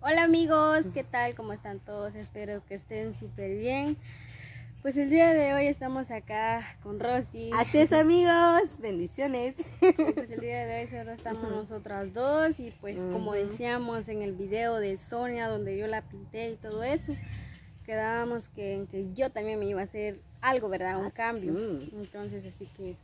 Hola amigos, ¿qué tal? ¿Cómo están todos? Espero que estén súper bien. Pues el día de hoy estamos acá con Rosy. Así es amigos, bendiciones. Pues el día de hoy solo estamos nosotras dos y pues como decíamos en el video de Sonia donde yo la pinté y todo eso, quedábamos que, que yo también me iba a hacer algo, ¿verdad? Un Ah, cambio. Entonces así que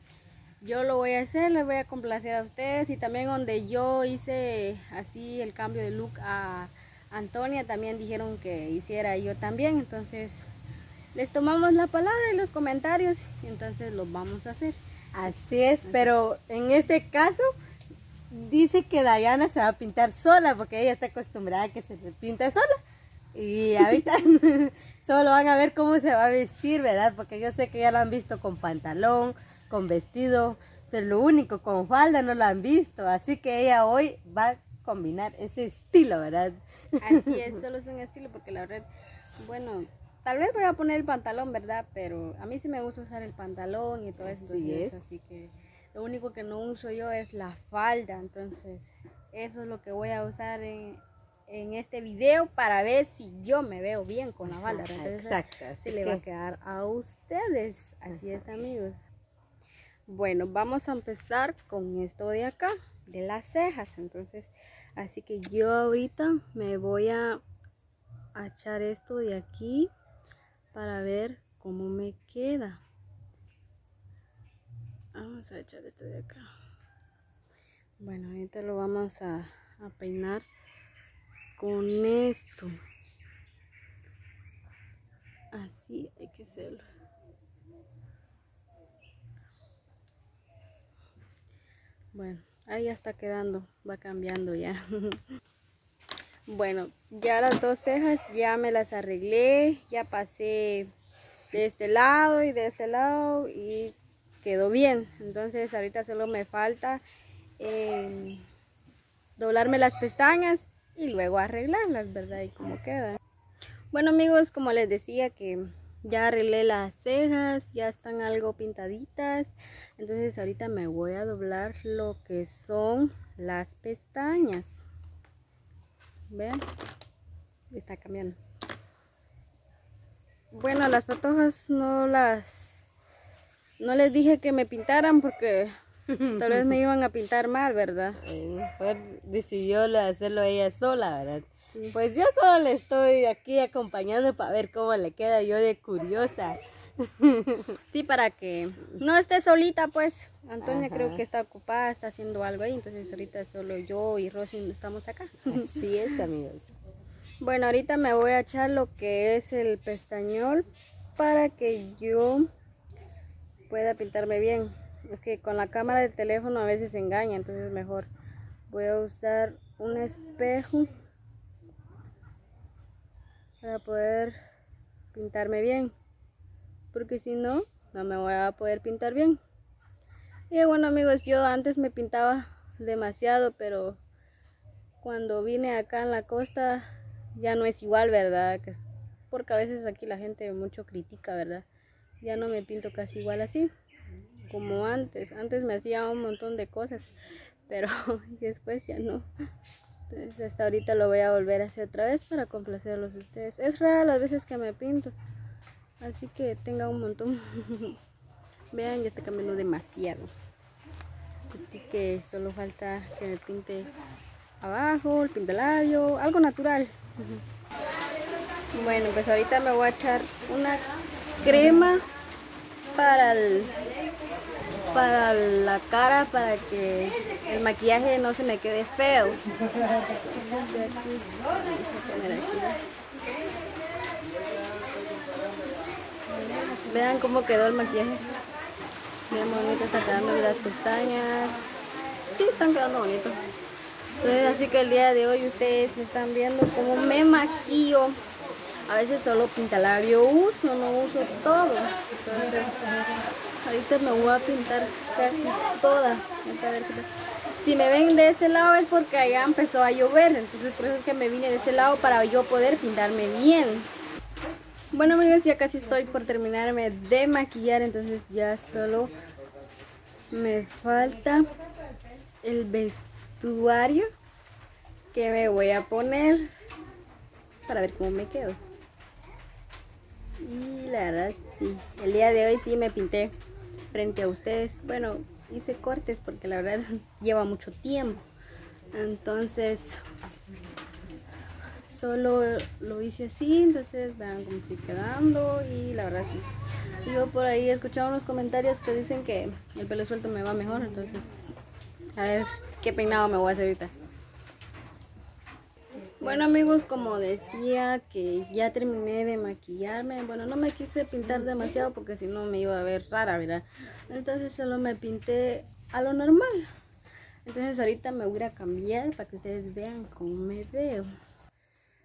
yo lo voy a hacer, les voy a complacer a ustedes y también donde yo hice así el cambio de look a Antonia también dijeron que hiciera yo también, entonces les tomamos la palabra en los comentarios y entonces lo vamos a hacer. Así es, pero en este caso dice que Dayana se va a pintar sola porque ella está acostumbrada a que se pinta sola. Y ahorita solo van a ver cómo se va a vestir, ¿verdad? Porque yo sé que ya la han visto con pantalón, con vestido, pero lo único, con falda no la han visto. Así que ella hoy va a combinar ese estilo, ¿verdad? Así es, solo es un estilo porque la verdad, bueno, tal vez voy a poner el pantalón, ¿verdad? Pero a mí sí me gusta usar el pantalón y todo eso. Así entonces, es. Así que lo único que no uso yo es la falda, entonces eso es lo que voy a usar en, en este video para ver si yo me veo bien con la falda. Exacto. Así se le va a que quedar a ustedes. Así es, amigos. Bueno, vamos a empezar con esto de acá, de las cejas. Entonces, así que yo ahorita me voy a a echar esto de aquí para ver cómo me queda. Vamos a echar esto de acá. Bueno, ahorita lo vamos a, a peinar con esto. Así hay que hacerlo. Bueno, ahí ya está quedando, va cambiando ya. bueno, ya las dos cejas ya me las arreglé, ya pasé de este lado y de este lado y quedó bien. Entonces ahorita solo me falta eh, doblarme las pestañas y luego arreglarlas, ¿verdad? Y cómo queda. Bueno amigos, como les decía que ya arreglé las cejas, ya están algo pintaditas. Entonces ahorita me voy a doblar lo que son las pestañas. Vean, está cambiando. Bueno, las patojas no las... No les dije que me pintaran porque tal vez me iban a pintar mal, ¿verdad? eh, decidió lo de hacerlo ella sola, ¿verdad? Pues yo solo le estoy aquí acompañando para ver cómo le queda yo de curiosa. Sí, para que no esté solita, pues. Antonia Ajá. creo que está ocupada, está haciendo algo ahí, entonces ahorita solo yo y Rosy estamos acá. Así es, amigos. Bueno, ahorita me voy a echar lo que es el pestañol para que yo pueda pintarme bien. Es que con la cámara del teléfono a veces se engaña, entonces mejor voy a usar un espejo para poder pintarme bien. Porque si no, no me voy a poder pintar bien. Y bueno amigos, yo antes me pintaba demasiado, pero cuando vine acá en la costa ya no es igual, ¿verdad? Que- Porque a veces aquí la gente mucho critica, ¿verdad? Ya no me pinto casi igual así, como antes. Antes me hacía un montón de cosas, pero después ya no. Hasta ahorita lo voy a volver a hacer otra vez para complacerlos a ustedes. Es rara las veces que me pinto, así que tenga un montón. Vean, ya está cambiando demasiado. Así que solo falta que me pinte abajo, el pintalabio, algo natural. Bueno, pues ahorita me voy a echar una crema para el, para la cara para que el maquillaje no se me quede feo. Vean cómo quedó el maquillaje. Bien bonito está quedando las pestañas. Sí, están quedando bonitos. Entonces, así que el día de hoy ustedes están viendo cómo me maquillo. A veces solo pintalabio uso, no uso todo. Ahorita me voy a pintar casi toda. Si me ven de ese lado es porque allá empezó a llover. Entonces, por eso es que me vine de ese lado para yo poder pintarme bien. Bueno amigos, ya casi estoy por terminarme de maquillar, entonces ya solo me falta el vestuario que me voy a poner. para ver cómo me quedo. Y la verdad, sí, el día de hoy sí me pinté frente a ustedes. Bueno, hice cortes porque la verdad lleva mucho tiempo. Entonces, solo lo hice así, entonces vean cómo estoy quedando y la verdad sí. Yo por ahí he escuchado unos comentarios que dicen que el pelo suelto me va mejor, entonces a ver qué peinado me voy a hacer ahorita. Bueno amigos, como decía que ya terminé de maquillarme, bueno no me quise pintar demasiado porque si no me iba a ver rara, ¿verdad? Entonces solo me pinté a lo normal. Entonces ahorita me voy a cambiar para que ustedes vean cómo me veo.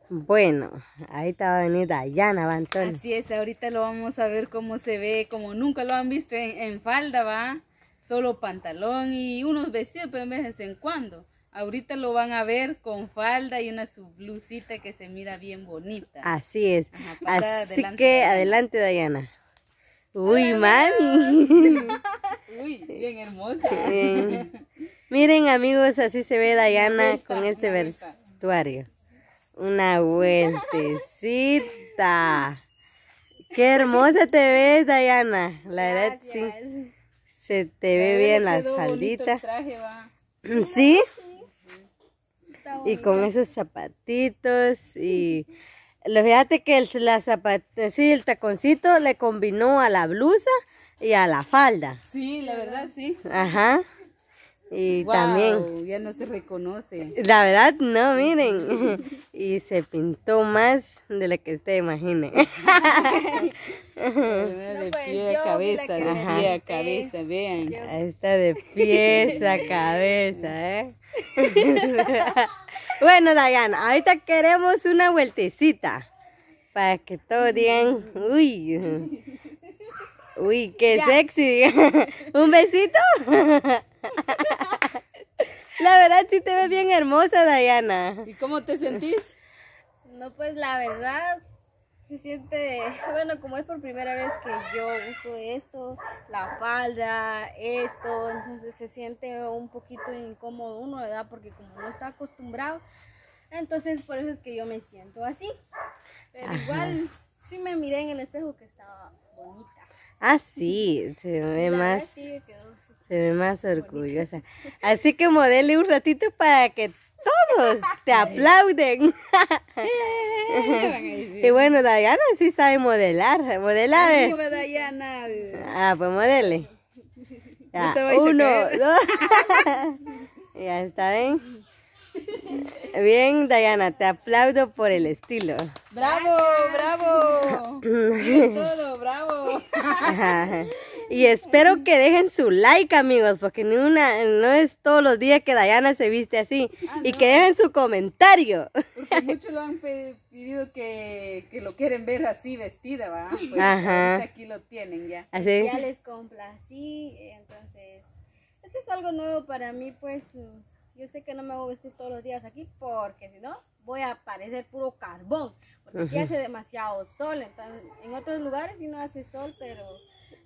Bueno, ahorita va a venir Dayana Bantón. Así es, ahorita lo vamos a ver cómo se ve, como nunca lo han visto en, en falda, va. Solo pantalón y unos vestidos, pero de vez en cuando. Ahorita lo van a ver con falda y una su blusita que se mira bien bonita. Así es. Ajá, Así adelante, que Dayana. adelante, Dayana. Uy, mami. Uy, bien hermosa. Bien. Miren, amigos, así se ve Dayana vuelta, con este vestuario. Una vueltecita. Qué hermosa te ves, Dayana. La verdad, sí. Se te ve bien las falditas. ¿Sí? Y con esos zapatitos y... Lo fíjate que el, la zapat, sí, el taconcito le combinó a la blusa y a la falda. Sí, la verdad, sí. Ajá. Y también... ya no se reconoce. La verdad, no, miren. Y se pintó más de lo que usted imagine. de pues, pie a cabeza, que de pie a cabeza, vean. Ahí está de pies a cabeza, ¿eh? bueno, Dayana, ahorita queremos una vueltecita. Para que todos digan, uy, uy, qué sexy. ¿Un besito? La verdad sí te ves bien hermosa, Dayana. ¿Y cómo te sentís? No, pues la verdad se siente, bueno, como es por primera vez que yo uso esto, la falda, esto, entonces se siente un poquito incómodo uno, ¿verdad? Porque como no está acostumbrado, entonces por eso es que yo me siento así. Pero igual sí me miré en el espejo que estaba bonita. Ah, sí, se ve más, sí, se ve más orgullosa. Así que modele un ratito para que todos te aplauden. Y bueno, Dayana sí sabe modelar. Modela, a ver. Arriba, Dayana. Ah, pues modele. Ya, No uno, dos. ya está bien. Bien, Dayana, te aplaudo por el estilo. Bravo, bravo. Todo, bravo. Y espero que dejen su like, amigos, porque ni una, no es todos los días que Dayana se viste así. y que dejen su comentario. Porque muchos lo han pe- pedido que, que lo quieren ver así vestida, ¿va? Pues Ajá. aquí lo tienen ya. Así. ya les complací, entonces este es algo nuevo para mí, pues yo sé que no me voy a vestir todos los días aquí porque si no voy a parecer puro carbón, porque aquí hace demasiado sol, entonces en otros lugares sí no hace sol, pero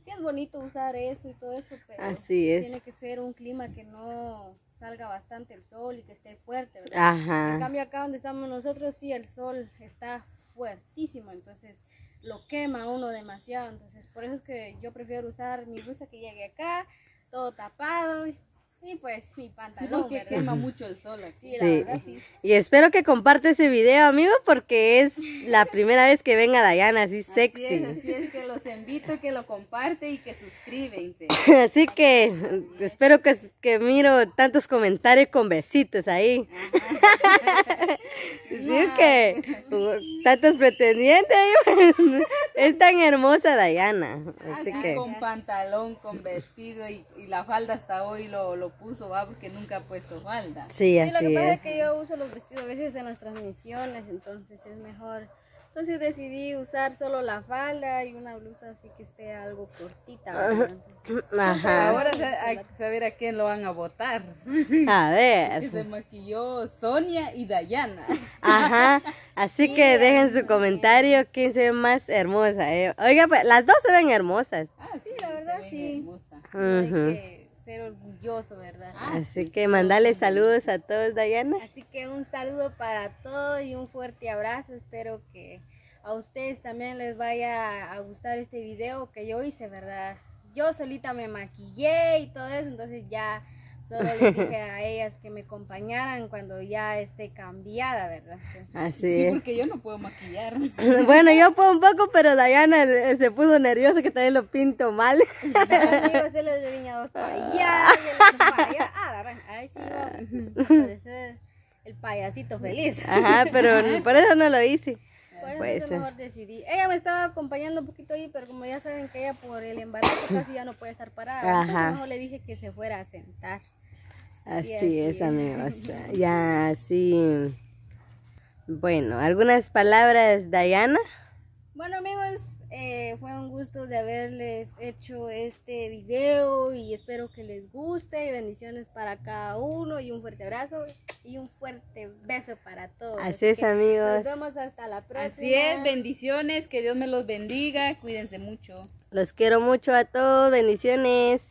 sí es bonito usar eso y todo eso, pero Así es. tiene que ser un clima que no salga bastante el sol y que esté fuerte, ¿verdad? En Ajá. cambio acá donde estamos nosotros sí el sol está fuertísimo, entonces lo quema uno demasiado, entonces por eso es que yo prefiero usar mi blusa que llegue acá, todo tapado y, y pues mi Sí, pantalón, porque ¿verdad? quema mucho el sol así. Sí, la Sí. verdad sí. Y espero que comparte ese video, amigos, porque es la primera vez que venga Dayana así Así es, sexy. así es que los invito a que lo comparten y que suscríbense. Así que espero que, que miro tantos comentarios con besitos ahí. Sí, que tantos pretendientes. ahí. Es tan hermosa Dayana. Así Así que con pantalón, con vestido y, y la falda hasta hoy lo, lo puso, va, porque nunca ha puesto falda. sí, Sí, lo que así pasa es. es que yo uso los vestidos a veces en las transmisiones, entonces es mejor. Entonces decidí usar solo la falda y una blusa así que esté algo cortita. Ajá. Ahora hay que saber a quién lo van a votar. A Que ver. se maquilló Sonia y Dayana. Ajá. Así que dejen su comentario quién se ve más hermosa. eh. Oiga, pues las dos se ven hermosas. Ah, sí, la verdad, se ven sí. hermosa. hay Ujú. Ser orgulloso, ¿verdad? Así que mandale saludos a todos, Dayana. Así que un saludo para todos y un fuerte abrazo. Espero que a ustedes también les vaya a gustar este video que yo hice, ¿verdad? Yo solita me maquillé y todo eso, entonces ya solo les dije a ellas que me acompañaran cuando ya esté cambiada, ¿verdad? Así Sí, es. porque yo no puedo maquillar. Bueno, yo puedo un poco, pero Dayana eh, se puso nerviosa que también lo pinto mal. Amigos, se los delineador para allá, y el otro para allá. Ah, Ay, sí, va a parecer el payasito feliz. Ajá, pero por eso no lo hice. Por eso yo ser. mejor decidí. Ella me estaba acompañando un poquito ahí, pero como ya saben que ella por el embarazo casi ya no puede estar parada. Entonces Ajá. mejor le dije que se fuera a sentar. Así así es, es. amigos. Ya, sí. Bueno, algunas palabras, Dayana. Bueno amigos, eh, fue un gusto de haberles hecho este video y espero que les guste y bendiciones para cada uno y un fuerte abrazo y un fuerte beso para todos. Así es, amigos. Nos vemos hasta la próxima. Así es, bendiciones, que Dios me los bendiga, cuídense mucho. Los quiero mucho a todos. Bendiciones.